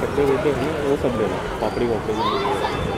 कट्टे वट्टे हैं वो सब लेना पापड़ी वापड़ी।